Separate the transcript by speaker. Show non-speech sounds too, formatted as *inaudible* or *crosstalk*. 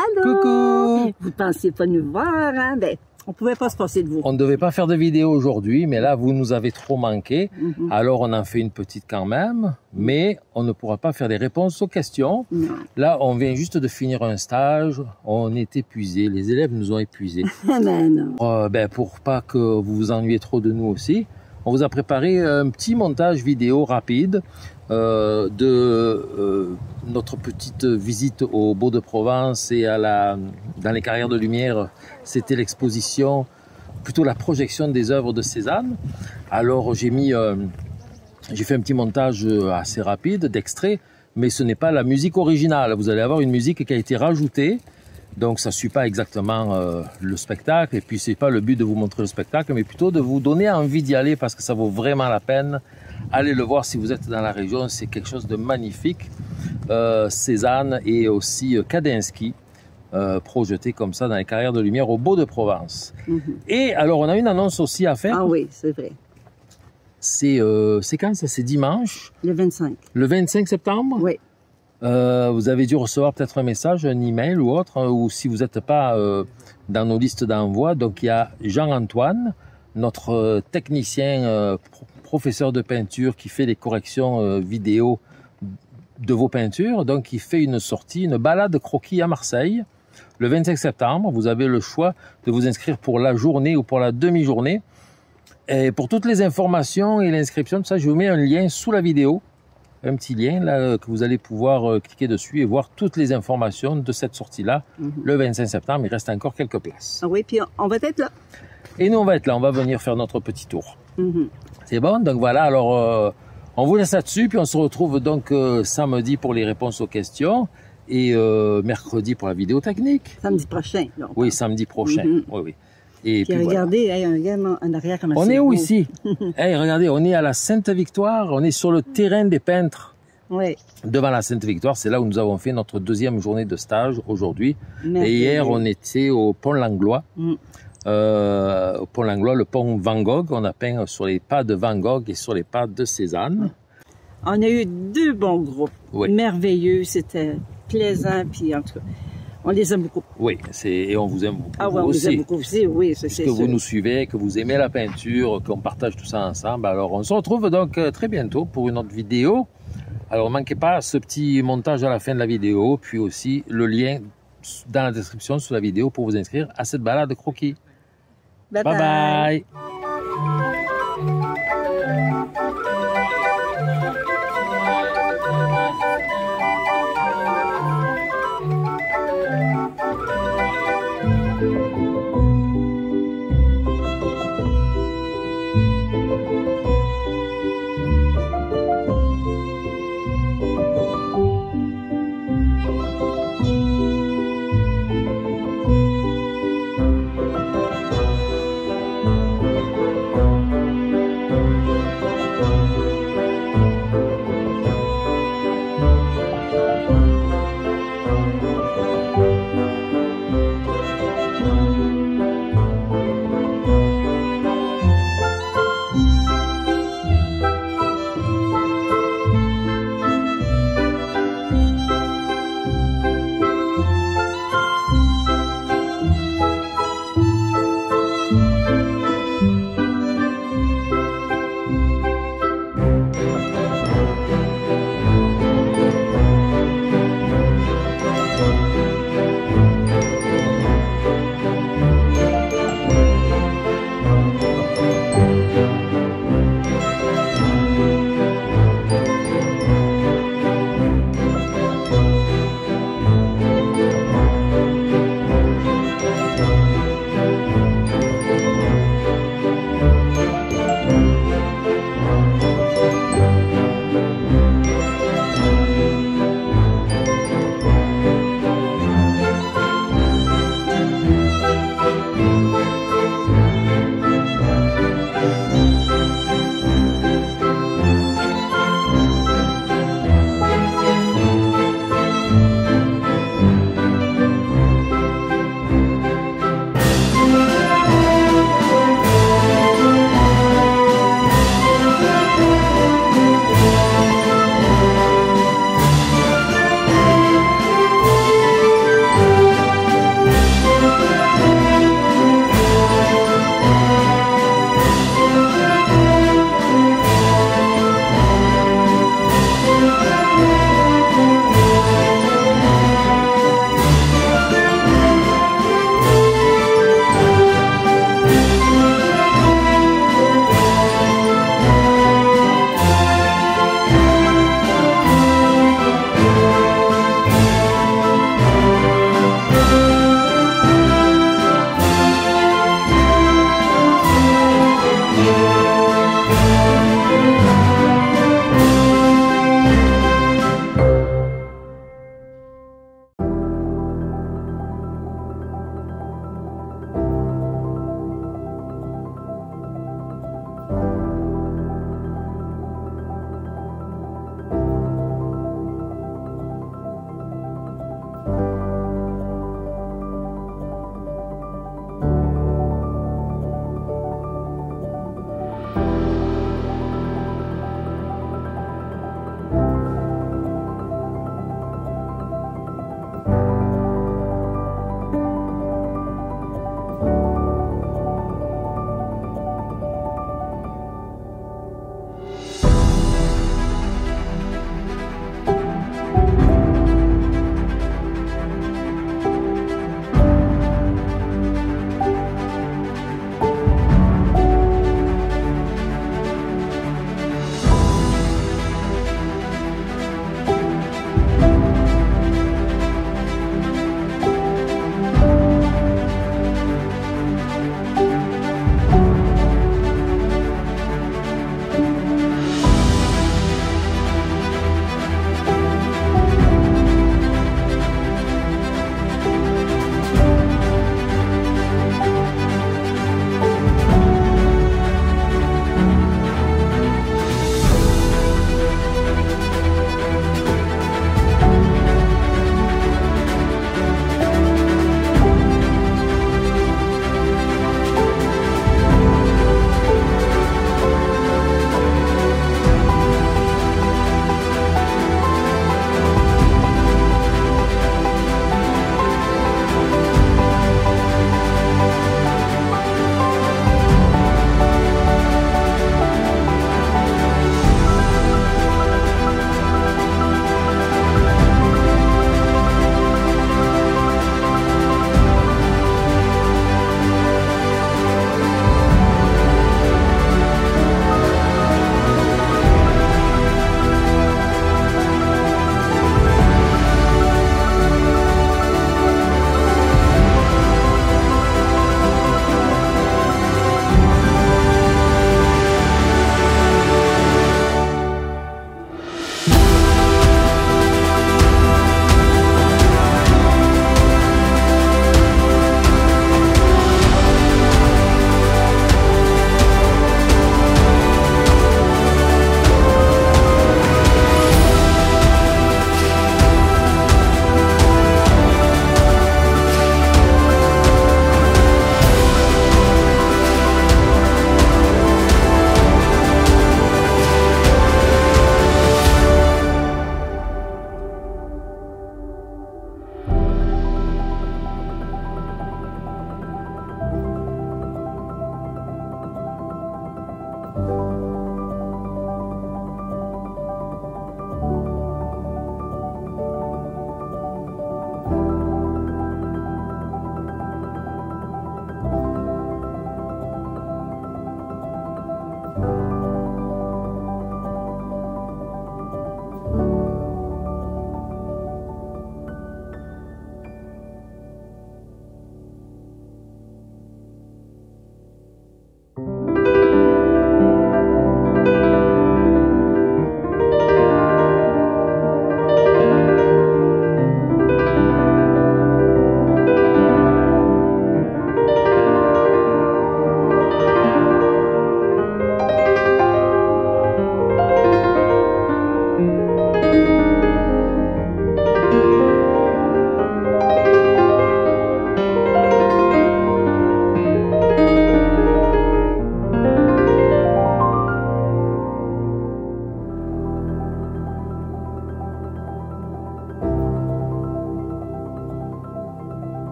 Speaker 1: Allô?
Speaker 2: Coucou
Speaker 1: Vous pensiez pas nous voir, hein? Ben, on pouvait pas se passer de vous.
Speaker 2: On ne devait pas faire de vidéo aujourd'hui, mais là, vous nous avez trop manqué.
Speaker 1: Mhm.
Speaker 2: Alors, on en fait une petite quand même, mais on ne pourra pas faire des réponses aux questions.
Speaker 1: Non.
Speaker 2: Là, on vient juste de finir un stage. On est épuisés. Les élèves nous ont épuisés. *laughs*
Speaker 1: Ben non.
Speaker 2: Euh, ben, pour pas que vous vous ennuyez trop de nous aussi, on vous a préparé un petit montage vidéo rapide euh, de euh, notre petite visite au Beau de Provence et à la, dans les carrières de lumière. C'était l'exposition, plutôt la projection des œuvres de Cézanne. Alors j'ai mis, euh, j'ai fait un petit montage assez rapide d'extraits, mais ce n'est pas la musique originale. Vous allez avoir une musique qui a été rajoutée. Donc ça ne suit pas exactement euh, le spectacle et puis c'est pas le but de vous montrer le spectacle mais plutôt de vous donner envie d'y aller parce que ça vaut vraiment la peine. Allez le voir si vous êtes dans la région, c'est quelque chose de magnifique. Euh, Cézanne et aussi euh, Kandinsky euh, projetés comme ça dans les carrières de lumière au Beau de Provence.
Speaker 1: Mhm.
Speaker 2: Et alors on a une annonce aussi à faire.
Speaker 1: Ah oui, c'est vrai.
Speaker 2: C'est c'est quand ça? C'est dimanche,
Speaker 1: Le 25.
Speaker 2: le 25 septembre?
Speaker 1: Oui.
Speaker 2: Euh, vous avez dû recevoir peut-être un message, un email ou autre, hein, ou si vous n'êtes pas euh, dans nos listes d'envoi. Donc il y a Jean-Antoine, notre euh, technicien, euh, pro- professeur de peinture qui fait les corrections euh, vidéo de vos peintures. Donc il fait une sortie, une balade croquis à Marseille. Le 25 septembre, vous avez le choix de vous inscrire pour la journée ou pour la demi-journée. Et pour toutes les informations et l'inscription, tout ça, je vous mets un lien sous la vidéo un petit lien là que vous allez pouvoir euh, cliquer dessus et voir toutes les informations de cette sortie-là.
Speaker 1: Mhm.
Speaker 2: Le 25 septembre, il reste encore quelques places.
Speaker 1: Ah oui, puis on, va être là.
Speaker 2: Et nous, on va être là, on va venir faire notre petit tour.
Speaker 1: Mhm.
Speaker 2: C'est bon? Donc voilà, alors euh, on vous laisse là-dessus, puis on se retrouve donc euh, samedi pour les réponses aux questions et mercredi pour la vidéo technique.
Speaker 1: Samedi prochain.
Speaker 2: Oui, samedi prochain.
Speaker 1: Mhm.
Speaker 2: Oui, oui. Et
Speaker 1: Puis
Speaker 2: puis voilà.
Speaker 1: regardez, regarde en arrière comment
Speaker 2: On est où
Speaker 1: beau.
Speaker 2: ici Hey, regardez, on est à la Sainte-Victoire, on est sur le terrain des peintres.
Speaker 1: Oui.
Speaker 2: Devant la Sainte-Victoire, c'est là où nous avons fait notre deuxième journée de stage aujourd'hui. Et hier, on était au pont Langlois.
Speaker 1: Mm.
Speaker 2: Euh, au pont Langlois, le pont Van Gogh. On a peint sur les pas de Van Gogh et sur les pas de Cézanne.
Speaker 1: On a eu deux bons groupes.
Speaker 2: Oui.
Speaker 1: Merveilleux, c'était plaisant, puis en tout cas, on les aime beaucoup.
Speaker 2: Oui, et on vous aime beaucoup
Speaker 1: Ah ouais, on
Speaker 2: vous
Speaker 1: aime beaucoup aussi, oui, c'est
Speaker 2: Puisque vous nous suivez, que vous aimez la peinture, qu'on partage tout ça ensemble. Alors, on se retrouve donc euh, très bientôt pour une autre vidéo. Alors, ne manquez pas ce petit montage à la fin de la vidéo, puis aussi le lien dans la description sous la vidéo pour vous inscrire à cette balade croquis.
Speaker 1: Bye
Speaker 2: bye.
Speaker 1: bye.
Speaker 2: bye.